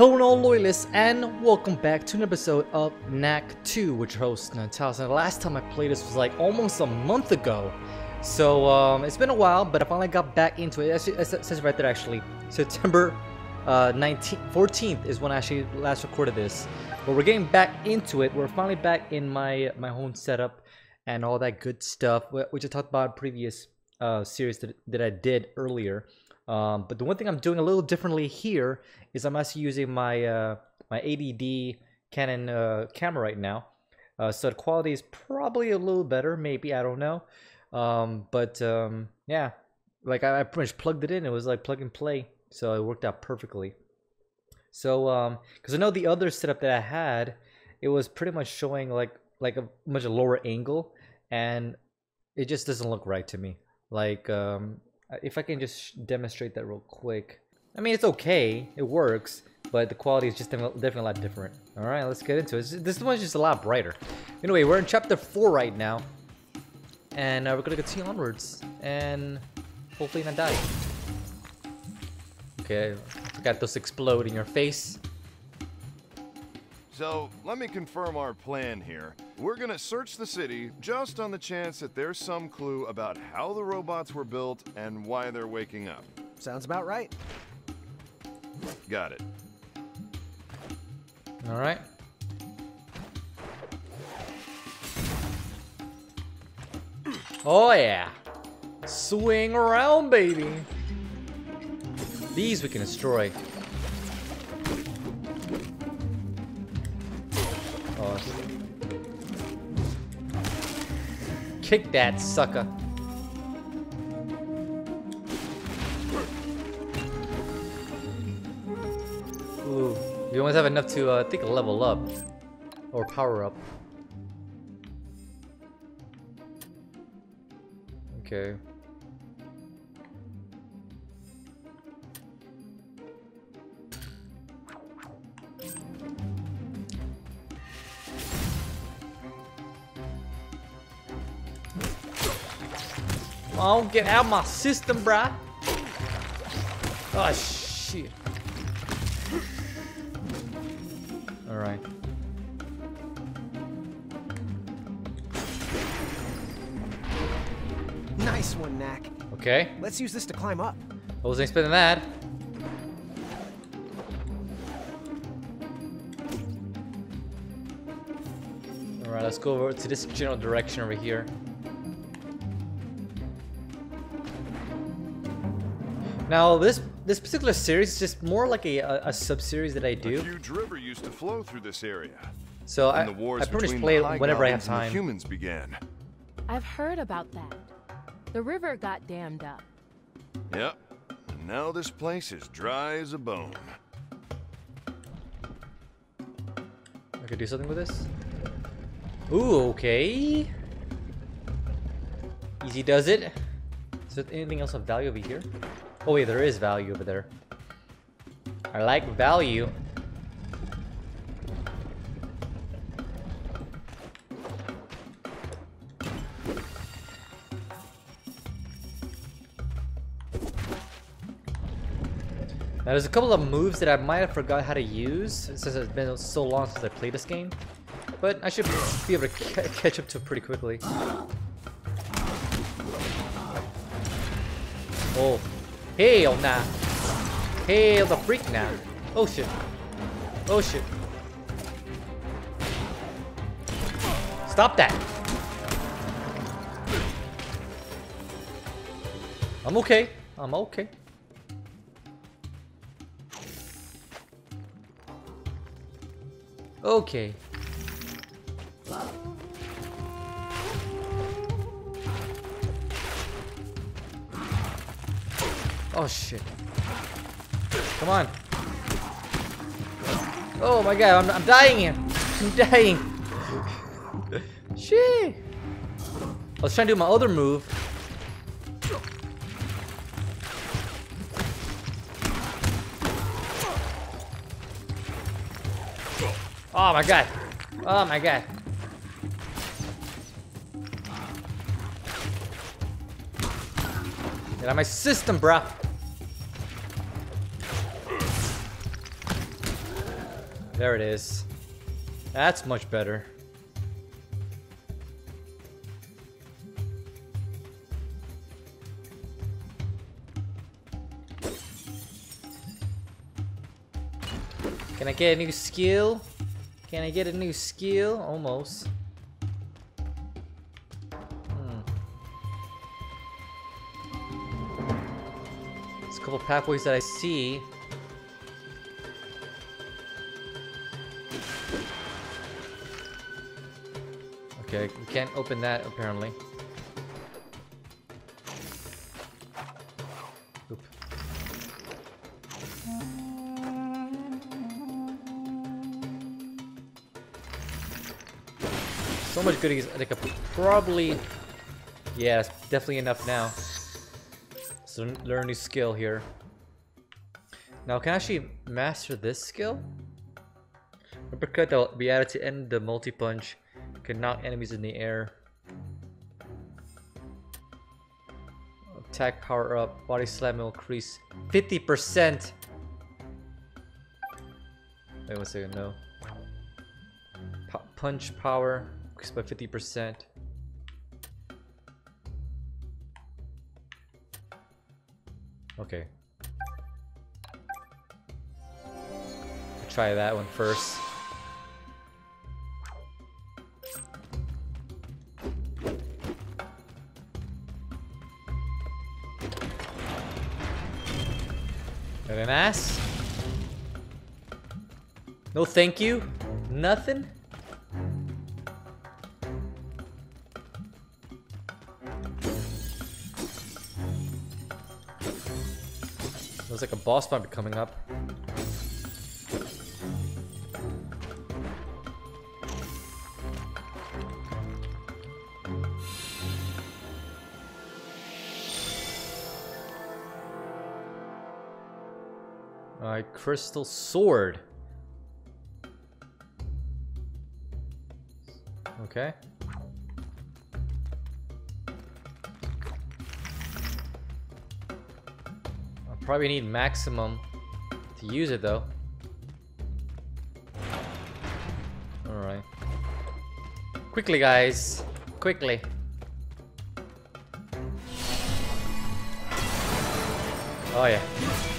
Hello all loyalists and welcome back to an episode of Knack 2 which hosts Natalis. And the last time I played this was like almost a month ago. So um, it's been a while but I finally got back into it. It says right there actually. September uh, 19th, 14th is when I actually last recorded this. But we're getting back into it. We're finally back in my, my home setup and all that good stuff which I talked about in previous uh, series that, that I did earlier. Um, but the one thing I'm doing a little differently here is I'm actually using my uh, my 80D Canon uh, camera right now. Uh, so the quality is probably a little better, maybe, I don't know. Um, but um, yeah, like I, I, pretty much plugged it in. It was like plug and play. So it worked out perfectly. So, because um, I know the other setup that I had, it was pretty much showing like like a much lower angle, and it just doesn't look right to me. Like, um, if I can just demonstrate that real quick. I mean, it's okay. It works. But the quality is just definitely a lot different. Alright, let's get into it. This one's just a lot brighter. Anyway, we're in chapter 4 right now. And uh, we're gonna continue onwards. And hopefully not die. Okay, I forgot those explode in your face. So, let me confirm our plan here. We're gonna search the city just on the chance that there's some clue about how the robots were built and why they're waking up. Sounds about right. Got it. Alright. Oh yeah! Swing around, baby! These we can destroy. Kick that sucker. Ooh, we almost have enough to, uh, I think, level up. Or power up. Okay. Oh, get out of my system, bruh. Oh, shit. Alright. Nice one, Knack. Okay. Let's use this to climb up. I wasn't expecting that. Alright, let's go over to this general direction over here. Now, this this particular series is just more like a, a, a sub-series that I do. A huge river used to flow through this area. So I, the wars I pretty much play it whenever I have time. humans began. I've heard about that. The river got dammed up. Yep. And now this place is dry as a bone. I could do something with this. Ooh, okay. Easy does it. Is there anything else of value over here? Oh wait, there is value over there. I like value. Now there's a couple of moves that I might have forgot how to use since it's been so long since I played this game. But I should be able to catch up to it pretty quickly. Oh, Hell nah. Hell the freak now. Oh shit. Oh shit. Stop that. I'm okay. I'm okay. Okay. Oh shit. Come on. Oh my god, I'm, I'm dying here. I'm dying. shit. I was trying to do my other move. Oh my god. Oh my god. Get out of my system, bruh. There it is. That's much better. Can I get a new skill? Can I get a new skill? Almost. Hmm. There's a couple pathways that I see. Okay, we can't open that apparently. Oop. So much goodies. I think I probably. Yeah, definitely enough now. So learn a new skill here. Now, can I actually master this skill? Uppercut that will be added to end the multi-punch. Can knock enemies in the air. Attack power up. Body slam will increase 50%. Wait one second, no. P punch power increased by 50%. Okay. Try that one first. Nice. No thank you? Nothing? Looks like a boss might be coming up. Crystal sword. Okay. I'll probably need maximum to use it though. Alright. Quickly guys. Quickly. Oh yeah.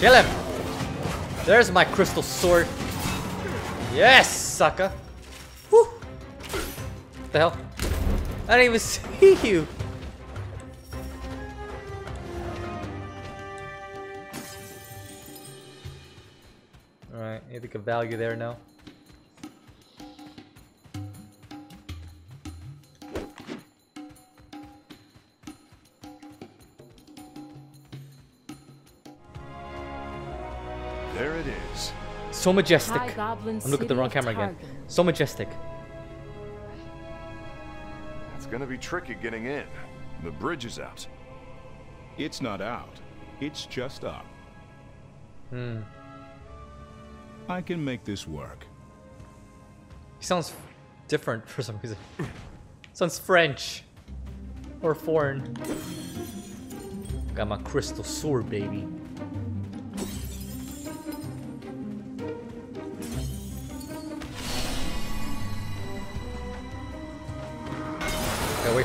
Kill him! There's my crystal sword. Yes, sucker! Woo! What the hell? I didn't even see you! Alright, I think a value there now. So majestic. High I'm looking at the wrong camera again. So majestic. It's gonna be tricky getting in. The bridge is out. It's not out. It's just up. Hmm. I can make this work. He sounds different for some reason. sounds French. Or foreign. Got my crystal sword, baby.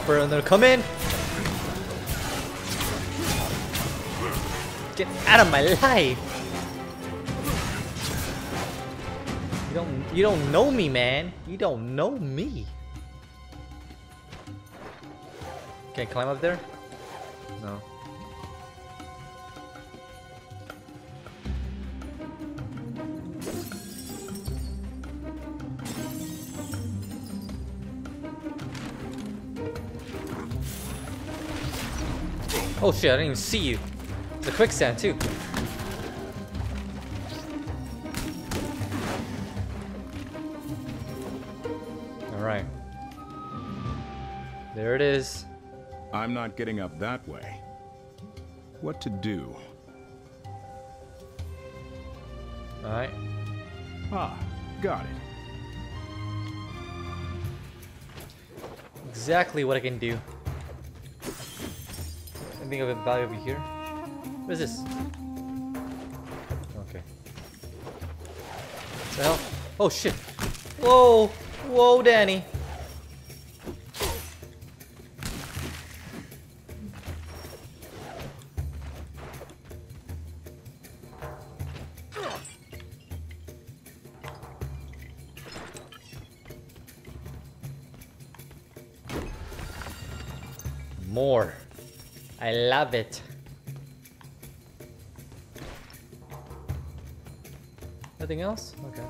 Wait for come in. Get out of my life. You don't you don't know me, man. You don't know me. Can I climb up there? No. Oh shit, I didn't even see you. The quicksand too. Alright. There it is. I'm not getting up that way. What to do? Alright. Ah, got it. Exactly what I can do. Anything of value over here? What is this? Okay. What the hell? Oh shit! Whoa! Whoa, Danny! More. I love it. Nothing else? Okay.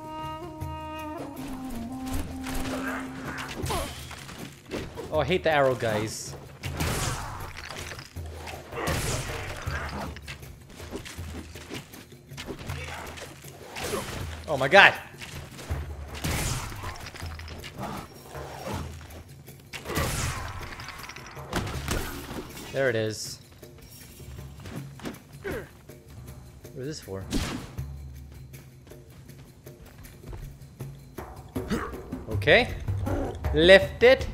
Oh, I hate the arrow guys. Oh my god! There it is. What is this for? Okay. Lift it.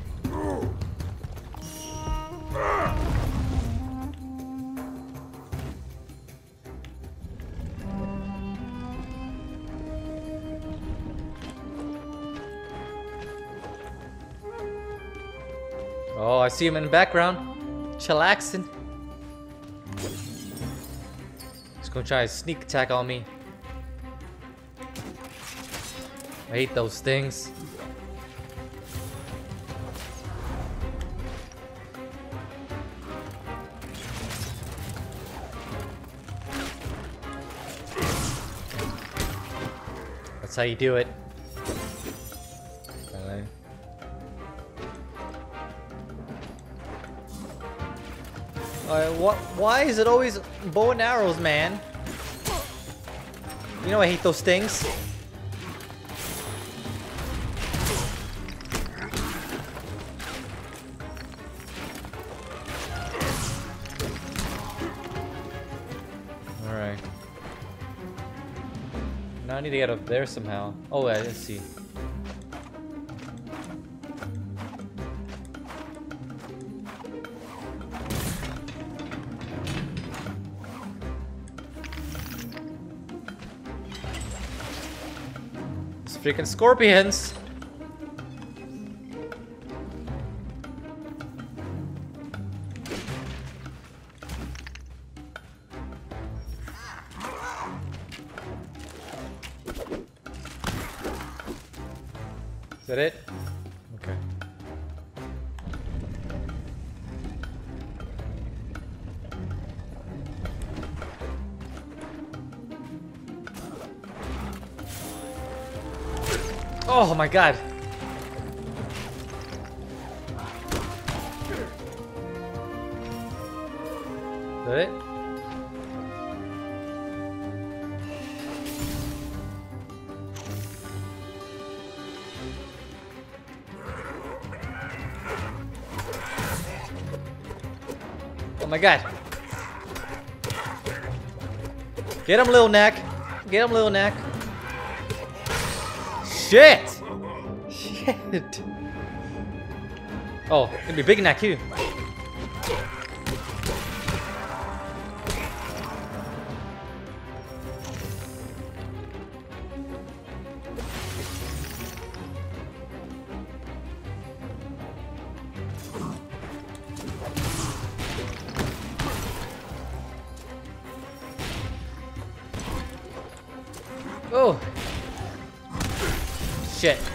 Oh, I see him in the background. Chillaxing. He's gonna try a sneak attack on me. I hate those things. That's how you do it. What? Why is it always bow and arrows, man? You know I hate those things. Alright. Now I need to get up there somehow. Oh, I let's see. Freaking scorpions! My god. Is that it? Oh my god. Get him, little Knack. Get him, little Knack. Shit! Oh, gonna be big Knack too. Oh. Shit.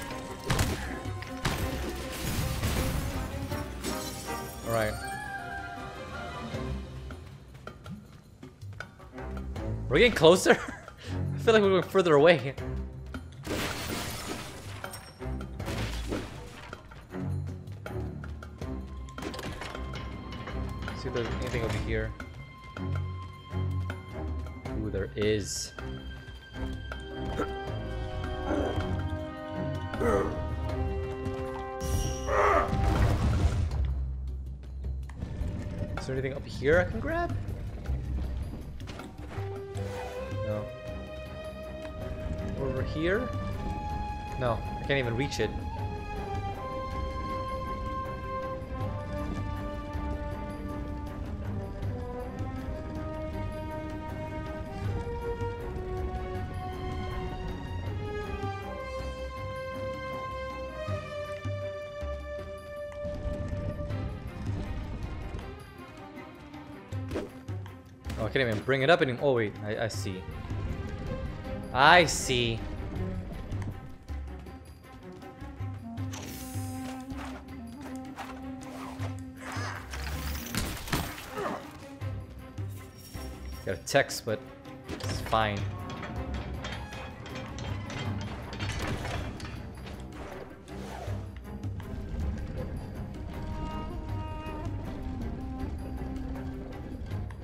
We're getting closer? I feel like we're going further away. See if there's anything over here. Ooh, there is. Is there anything up here I can grab? No, I can't even reach it. Oh, I can't even bring it up anymore. Oh wait, I, I see. I see. Text, but it's fine.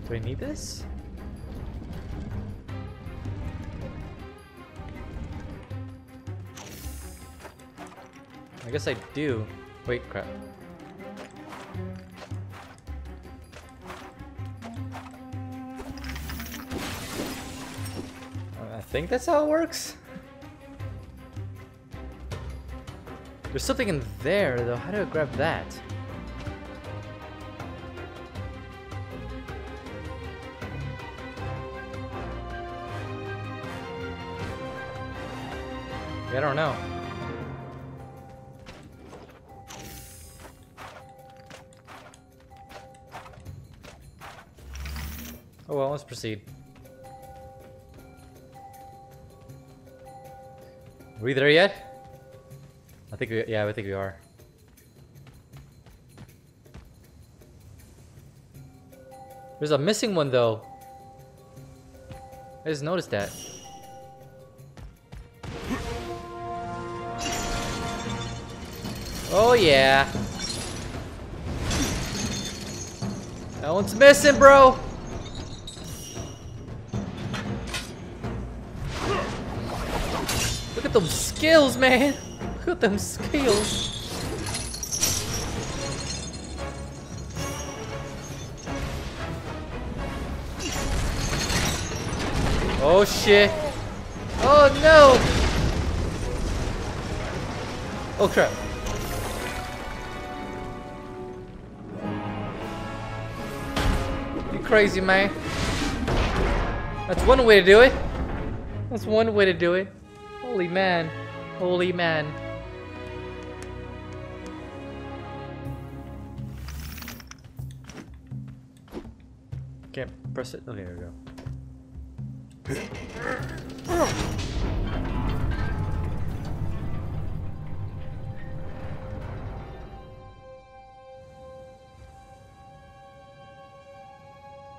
Do I need this? I guess I do. Wait, crap. Think that's how it works. There's something in there though. How do I grab that? I don't know. Oh well, let's proceed. Are we there yet? I think we, yeah, I think we are. There's a missing one though. I just noticed that. Oh yeah. That one's missing, bro. Them skills, man. Look at them skills. Oh shit. Oh no. Oh crap. You crazy man. That's one way to do it. That's one way to do it. Holy man. Holy man. Can't press it. Okay, there we go.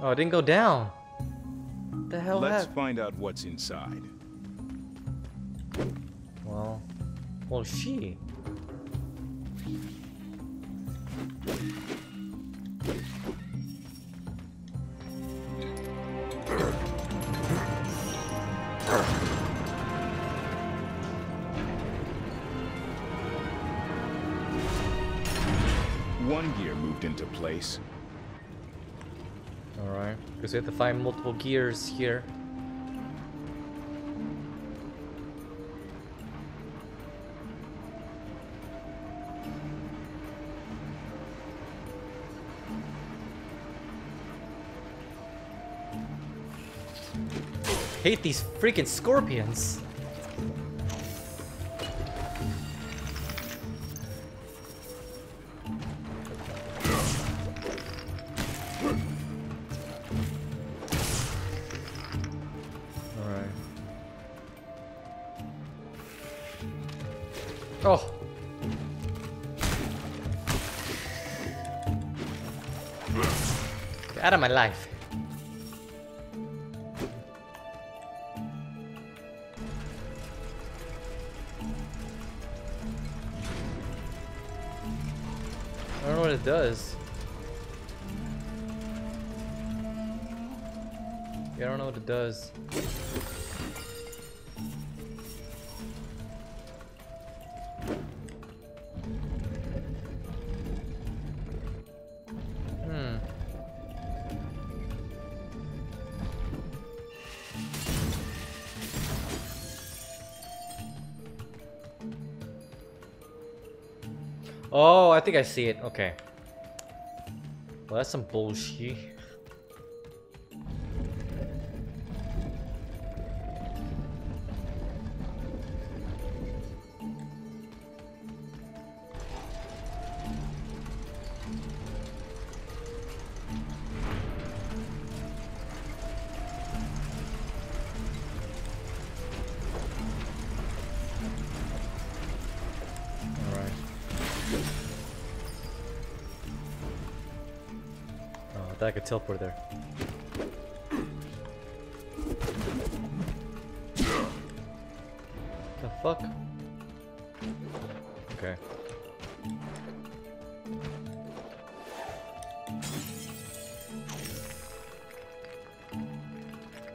Oh, it didn't go down. What the hell Let's happened? find out what's inside. Well, well, she. One gear moved into place. Alright, because we have to find multiple gears here. Hate these freaking scorpions. Alright. Oh. Out of my life. It does. Yeah, I don't know what it does. Hmm. Oh, I think I see it. Okay. Well, that's some bullshit. Teleport there. The fuck? Okay.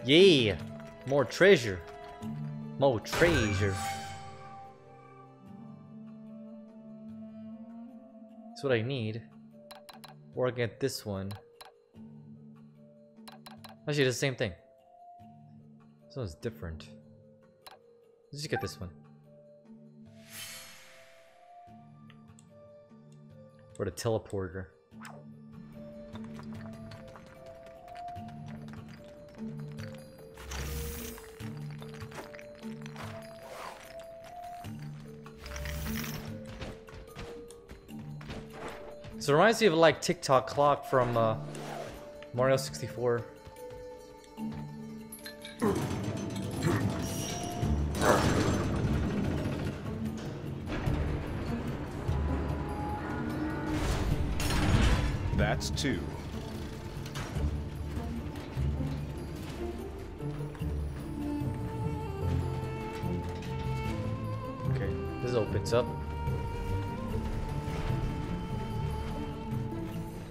Yeah! More treasure! More treasure! That's what I need. Or I get this one. Actually, the same thing. This one's different. Let's just get this one. Or the teleporter. So it reminds me of like Tick Tock Clock from uh, Mario 64. Two. Okay, this opens up.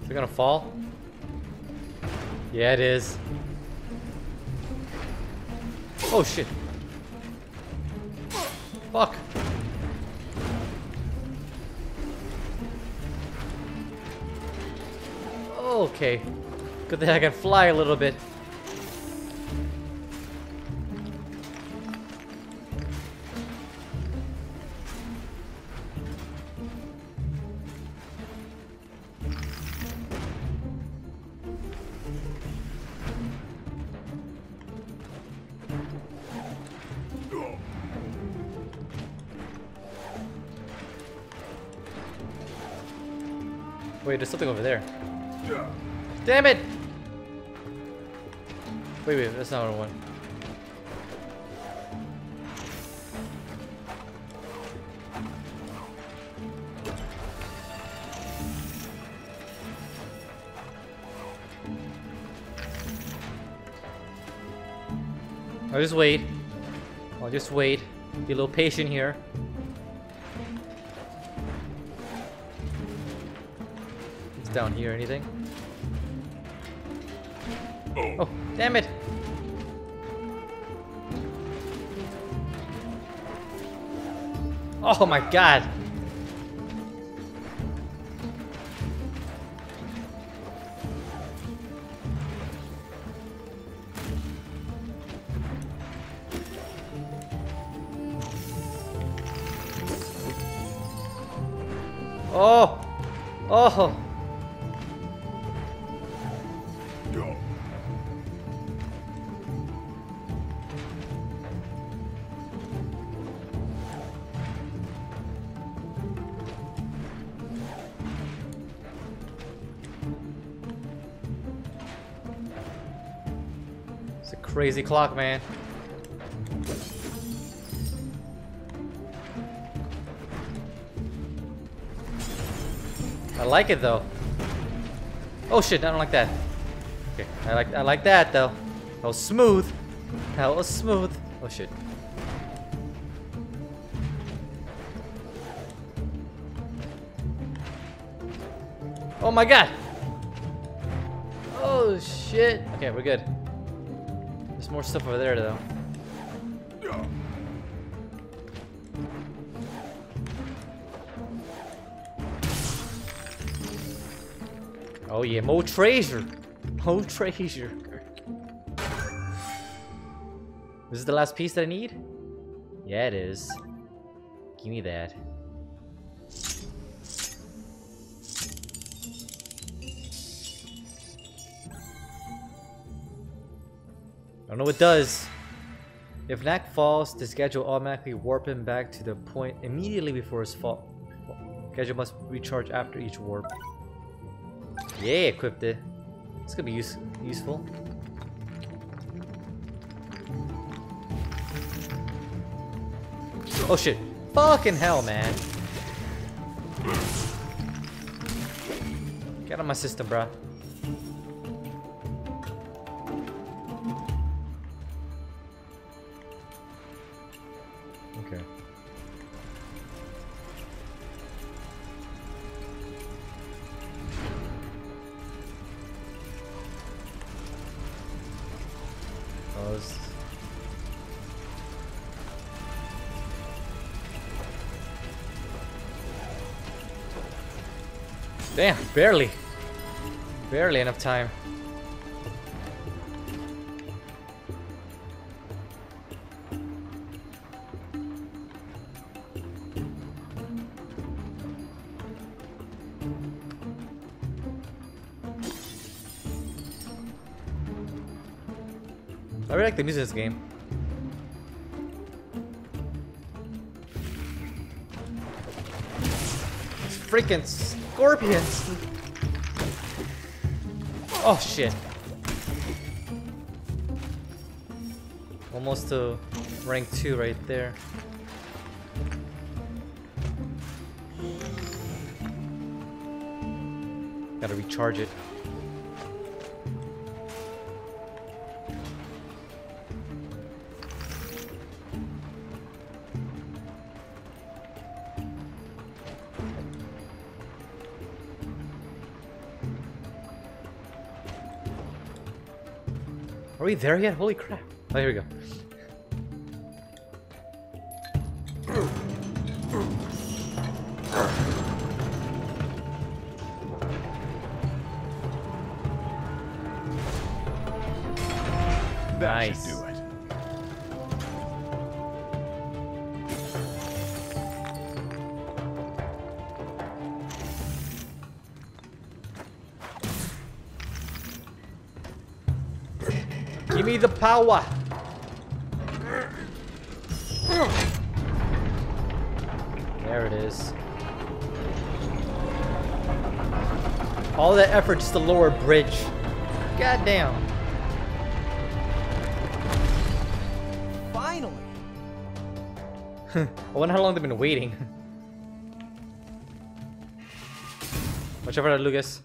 Is it gonna fall? Yeah, it is. Oh shit. Fuck. Okay. Good thing I can fly a little bit. Wait, there's something over there. Damn it! Wait, wait, that's not what I want. I'll just wait. I'll just wait. Be a little patient here. It's down here, anything? Damn it! Oh my god! Crazy clock, man. I like it though. Oh shit, I don't like that. Okay, I like I like that though. That was smooth. That was smooth. Oh shit. Oh my god. Oh shit. Okay, we're good. There's more stuff over there though. Oh yeah, more treasure. More treasure. This is the last piece that I need? Yeah, it is. Give me that. Don't know what it does. If Knack falls, the schedule automatically warp him back to the point immediately before his fall. Schedule must recharge after each warp. Yeah, equipped it. It's gonna be use useful. Oh shit. Fucking hell, man. Get out of my system, bruh. Barely. Barely enough time. I really like the music in this game. It's freaking scorpions! Oh shit. Almost to rank 2 right there. Gotta recharge it. We there yet? Holy crap. Oh, here we go. Power. There it is. All that effort just to lower a bridge. God damn. Finally! I wonder how long they've been waiting. Watch out for that, Lucas.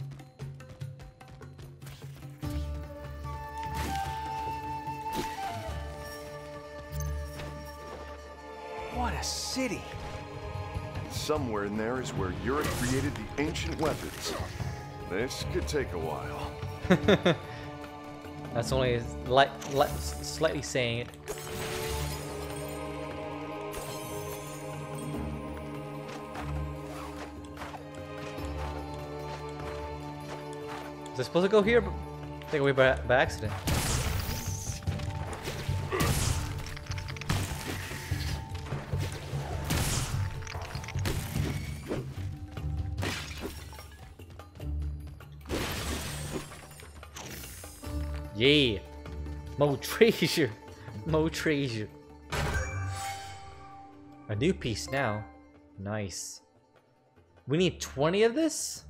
What a city! Somewhere in there is where Yurick created the ancient weapons. This could take a while. That's only li li slightly saying it. Is it supposed to go here? But take away by, by accident. Yeah. More treasure. More treasure. A new piece now. Nice. We need 20 of this?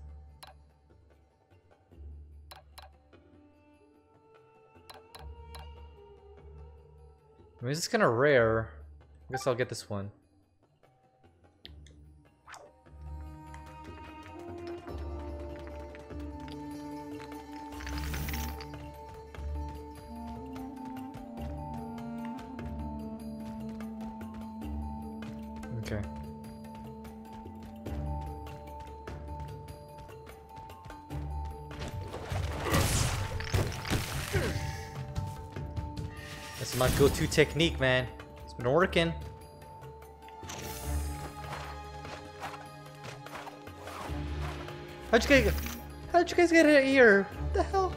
I mean, this is kind of rare. I guess I'll get this one. Okay. That's my go-to technique, man. It's been working. How'd you guys, how'd you guys get here? What the hell?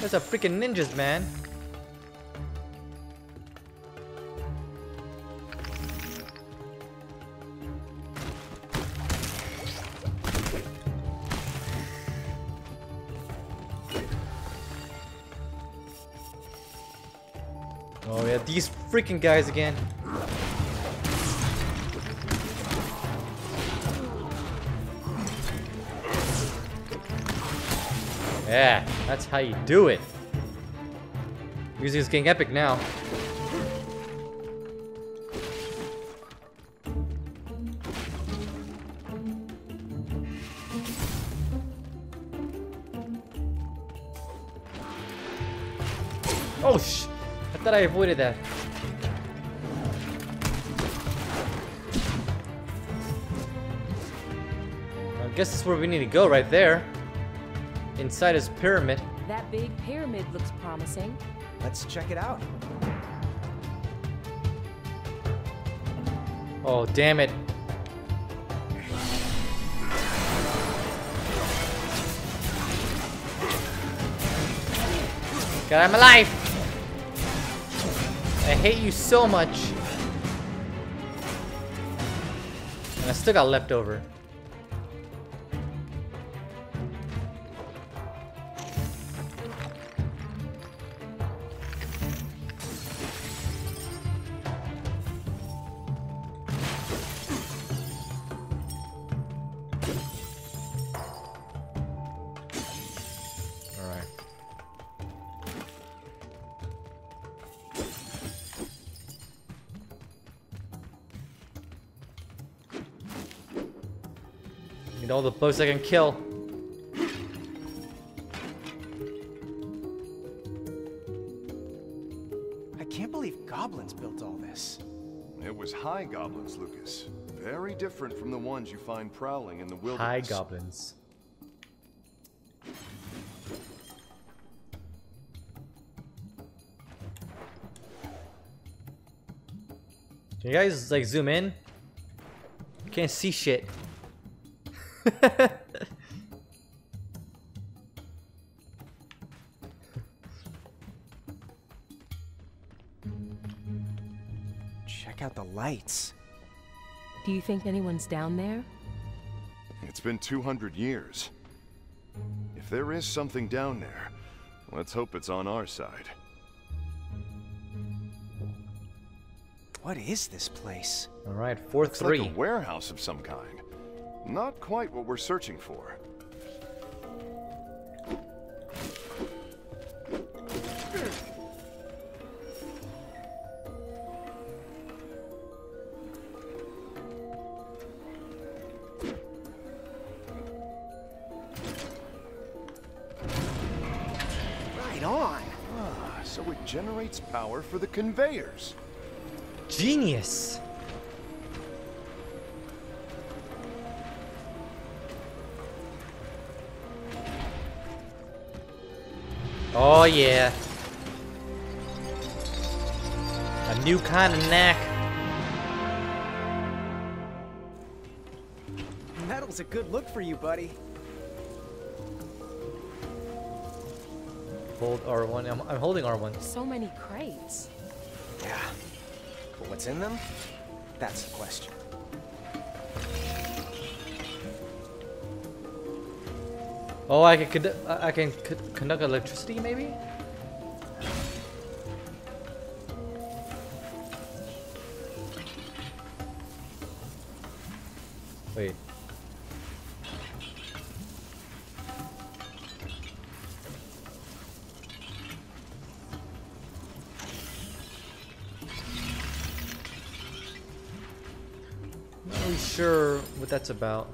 That's a freaking ninjas, man. Freaking guys again. Yeah, that's how you do it. Music is getting epic now. Oh sh! I thought I avoided that. Guess that's where we need to go right there. Inside his pyramid. That big pyramid looks promising. Let's check it out. Oh, damn it. God, I'm alive! I hate you so much. And I still got leftover. Alright. Need all the bugs I can kill. I can't believe goblins built all this. It was high goblins, Lucas. Very different from the ones you find prowling in the wilderness. High goblins. Can you guys like zoom in? Can't see shit. Check out the lights. Do you think anyone's down there? It's been 200 years. If there is something down there, let's hope it's on our side. What is this place? Alright, fourth It's three. like a warehouse of some kind. Not quite what we're searching for. Right on. Ah, so it generates power for the conveyors. Genius! Oh yeah. A new kind of knack. Metal's a good look for you, buddy. Hold R1. I'm, I'm holding R1. So many crates. Yeah. But what's in them? That's the question. Oh, I can I can conduct electricity, maybe. Wait. Not really sure what that's about.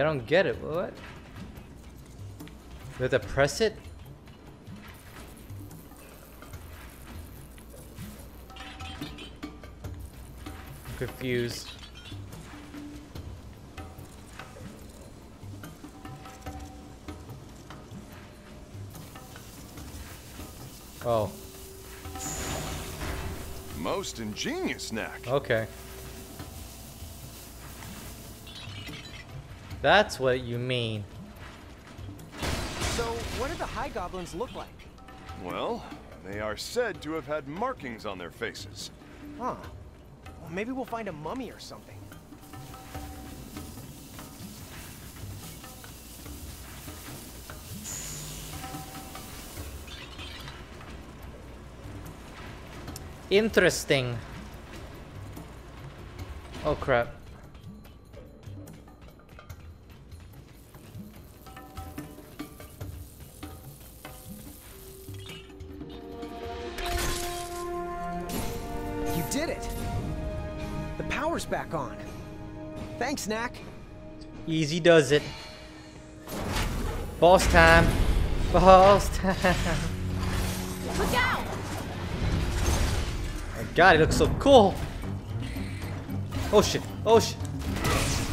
I don't get it. What? We have to press it? I'm confused. Oh, Most ingenious knack. okay. That's what you mean. So, what do the high goblins look like? Well, they are said to have had markings on their faces. Huh. Well, maybe we'll find a mummy or something. Interesting. Oh crap. Back on. Thanks, Knack. Easy does it. Boss time. Boss time. Look out! My god, he looks so cool. Oh shit. Oh shit.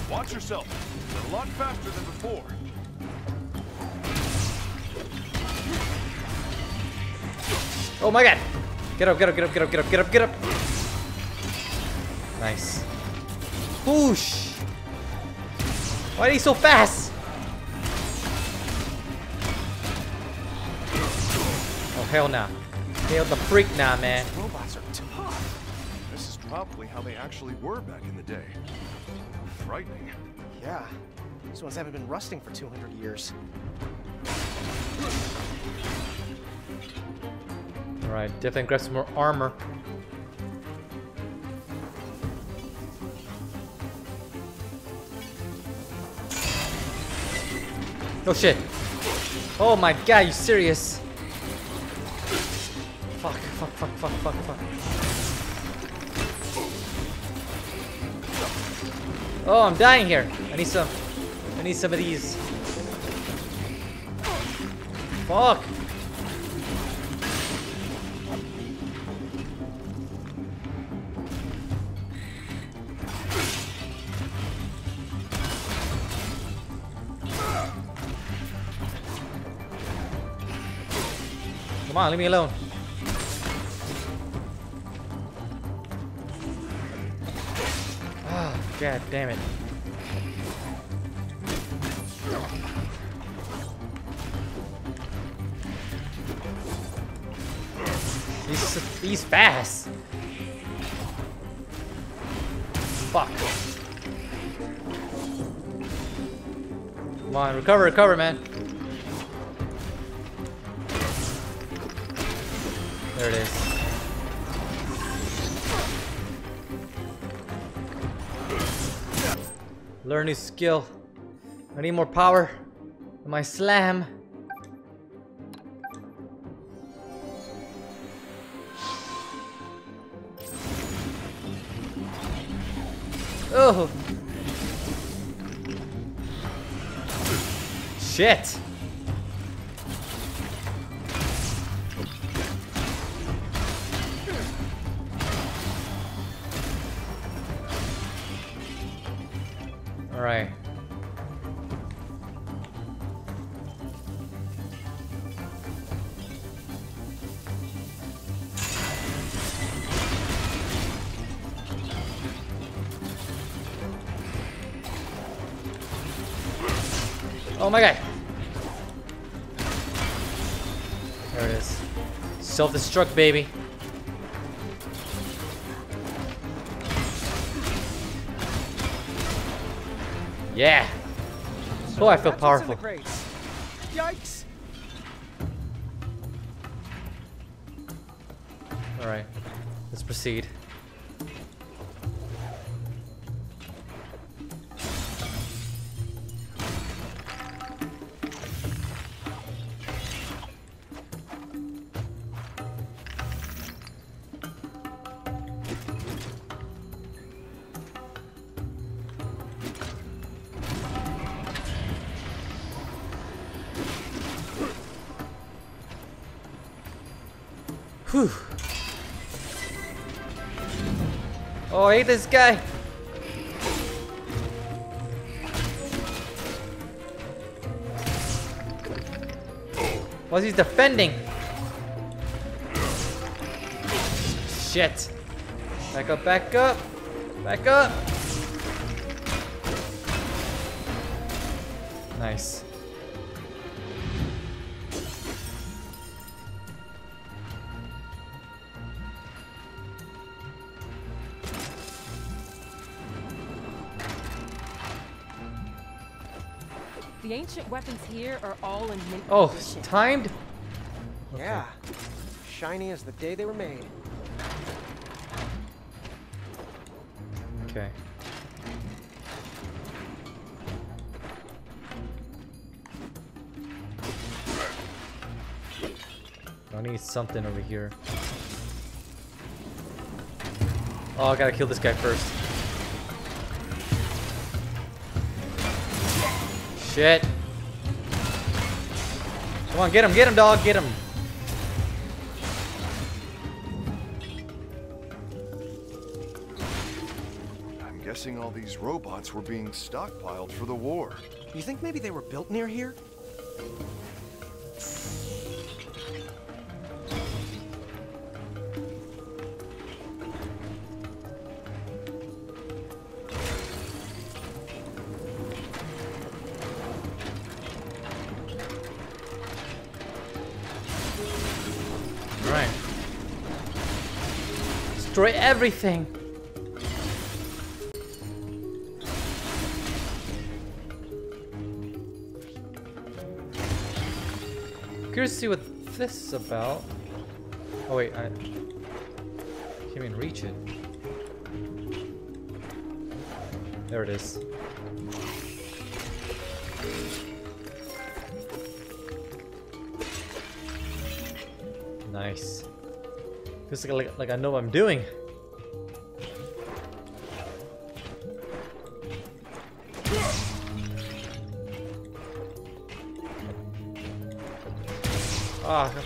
Watch yourself. They're a lot faster than before. Oh my god. Get up, get up, get up, get up, get up, get up, get up. Nice. Whoosh. Why are they so fast? Oh hell nah. Hell the freak nah, man. Robots are tough. This is probably how they actually were back in the day. Frightening. Yeah. These ones haven't been rusting for 200 years. Alright, definitely grab some more armor. Oh shit. Oh my god, you serious? Fuck, fuck, fuck, fuck, fuck, fuck. Oh, I'm dying here. I need some. I need some of these. Fuck. On, leave me alone. Ah, god damn it. He's, he's fast. Fuck. Come on, recover, recover, man. New skill. I need more power. My slam. Oh. Shit. Self-destruct, baby. Yeah. Oh, I feel That's what's in the powerful. Yikes! All right. Let's proceed. This guy. What's he defending? Shit. Back up, back up. Back up. Nice. The ancient weapons here are all in mint Oh, condition. timed? Yeah. Shiny as the day they were made. Okay. I need something over here. Oh, I gotta kill this guy first. Shit. Come on, get him, get him, dog, get him. I'm guessing all these robots were being stockpiled for the war. You think maybe they were built near here? Everything. Curious to see what this is about. Oh wait, I can't even reach it. There it is. Nice. Feels like, like, like I know what I'm doing.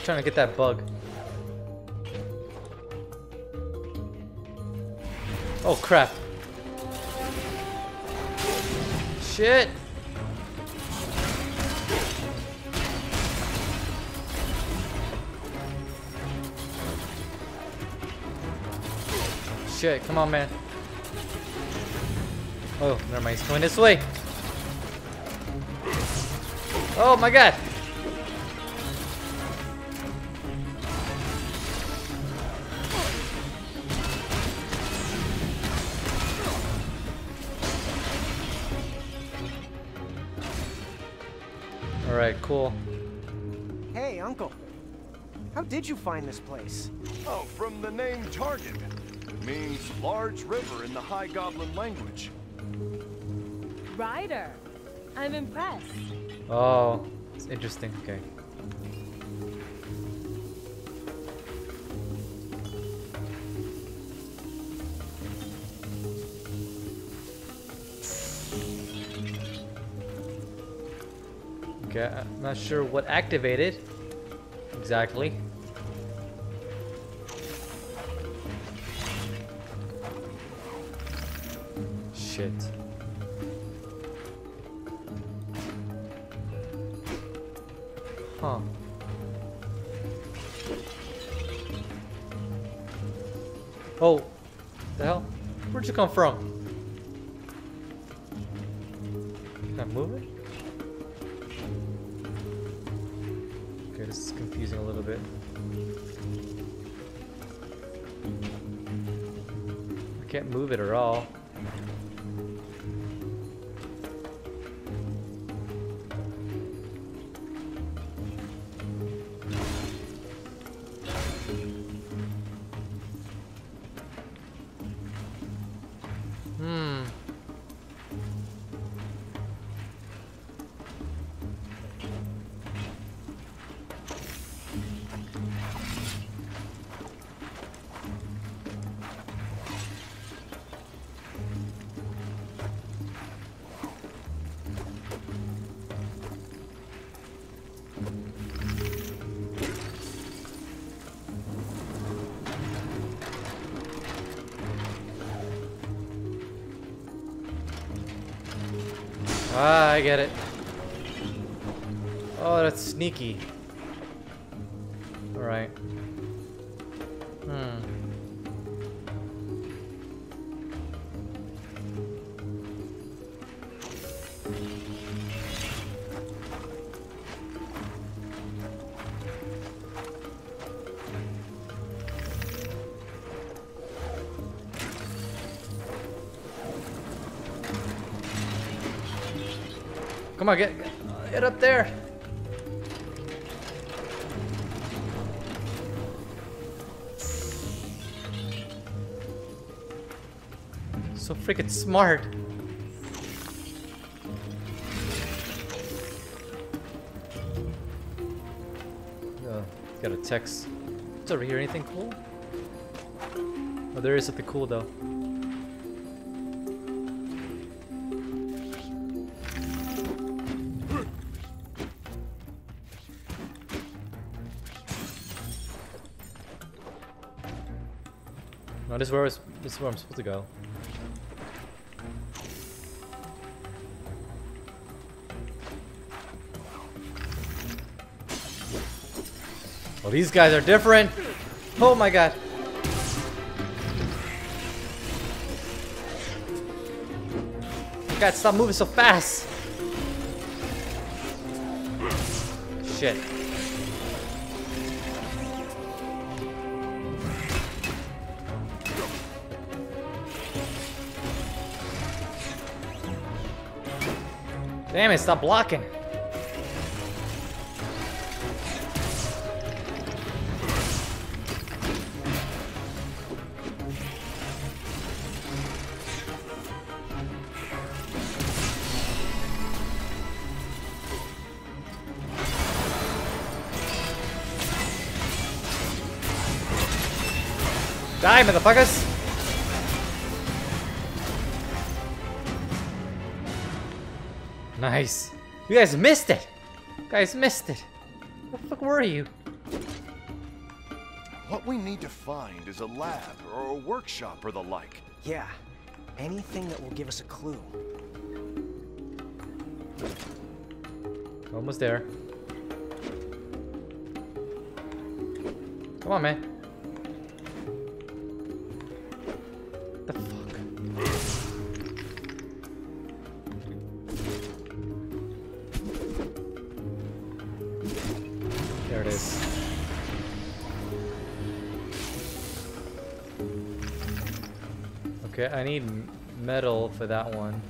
Trying to get that bug. Oh crap. Shit. Shit, come on, man. Oh, never mind. He's coming this way. Oh my god. Cool. Hey, Uncle. How did you find this place? Oh, from the name Target. It means large river in the High Goblin language. Ryder. I'm impressed. Oh, it's interesting. Okay. Not sure what activated exactly. Shit. Huh. Oh, the hell? Where'd you come from? Can I move it? Is confusing a little bit. I can't move it at all. Come on, get get up there. So freaking smart. Uh, got a text. What's over here? Anything cool? Oh, there is something cool though. This is where this is where I'm supposed to go. Well, these guys are different. Oh my god. God, stop moving so fast. Shit. Damn it, stop blocking. Die, motherfuckers! Nice. You guys missed it! You guys missed it. Where the fuck were you? What we need to find is a lab or a workshop or the like. Yeah. Anything that will give us a clue. Almost there. Come on, man. I need metal for that one.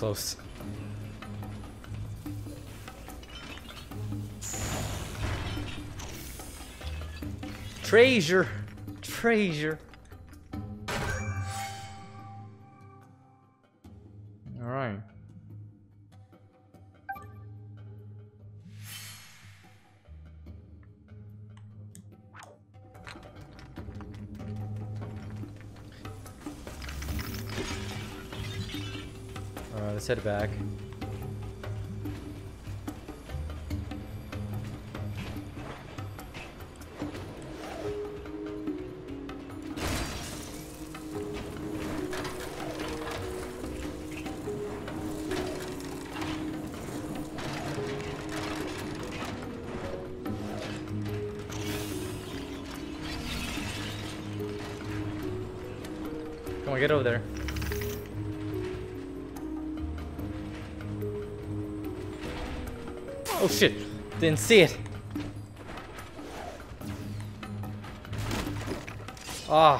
Close. Treasure! Treasure! Head back. Didn't see it. Ah,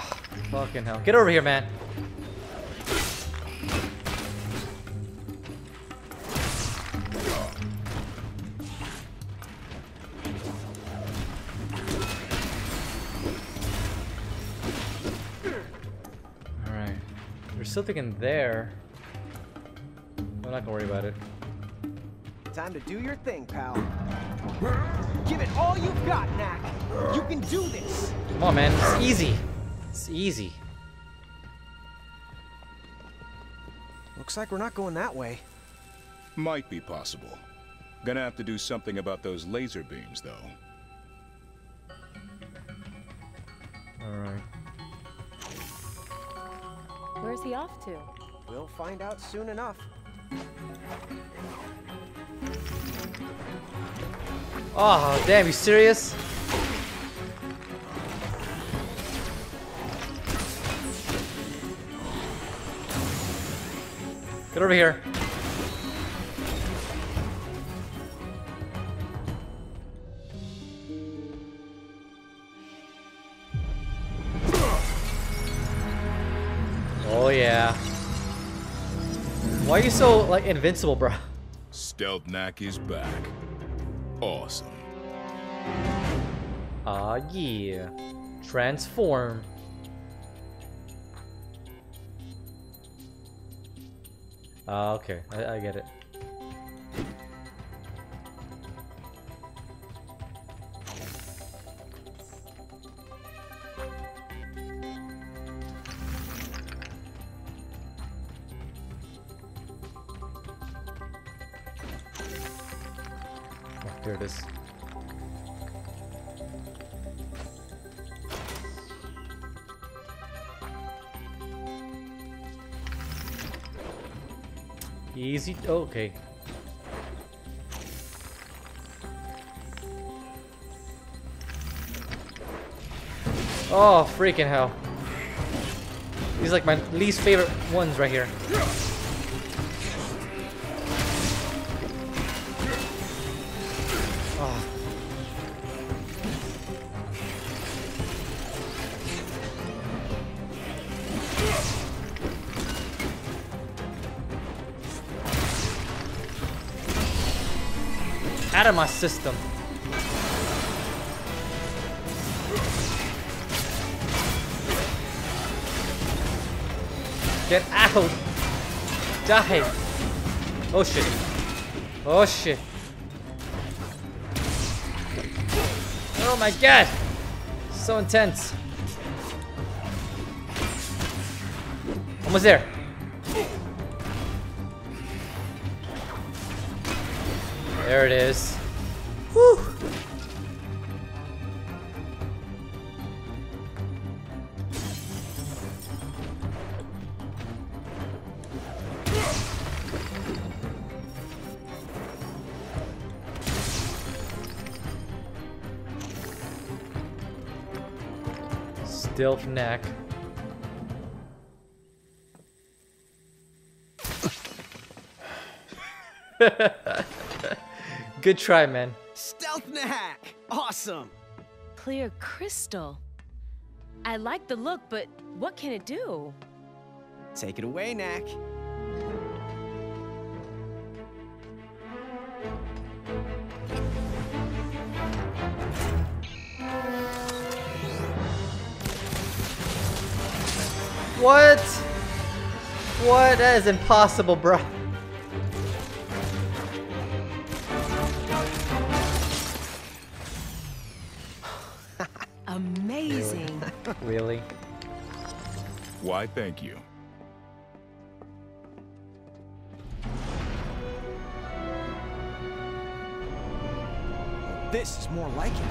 fucking hell. Get over here, man. Alright. There's something in there. I'm not gonna worry about it. Time to do your thing, pal. Give it all you've got, Knack. You can do this. Come on, man. It's easy. It's easy. Looks like we're not going that way. Might be possible. Gonna have to do something about those laser beams, though. Alright. Where's he off to? We'll find out soon enough. Oh, damn, you serious? Get over here. Oh yeah. Why are you so like invincible, bro? Stealth Knack is back. Awesome. Ah yeah. Transform. Ah, okay. I, I get it. Easy. Oh, okay. Oh, freaking hell. These are like my least favorite ones right here. Of my system. Get out! Die! Oh shit. Oh shit. Oh my god! So intense. Almost there. There it is. Stealth neck. Good try, man. Stealth Knack! Awesome! Clear crystal. I like the look, but what can it do? Take it away, Knack. What? What? That is impossible, bro. Amazing. Really? Why, thank you. This is more like it.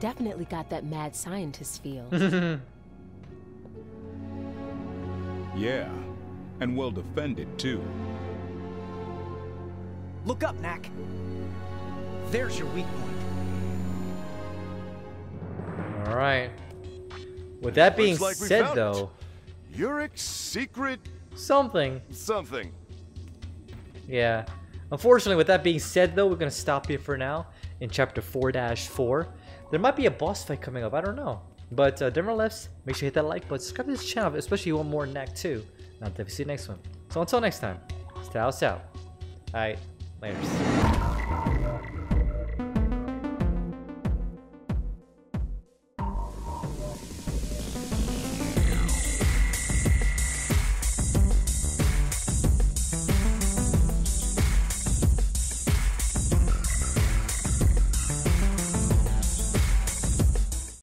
Definitely got that mad scientist feel. Yeah. And well defended, too. Look up, Knack. There's your weak point. Alright. With that being like said, found it. though, Yurick's secret something. something. Yeah. Unfortunately, with that being said, though, we're going to stop here for now in chapter 4-4. There might be a boss fight coming up. I don't know. But uh, nevertheless, make sure you hit that like button, subscribe to this channel, especially if you want more Knack 2. And I'll definitely see you next one. So until next time, stay out. Alright, laters.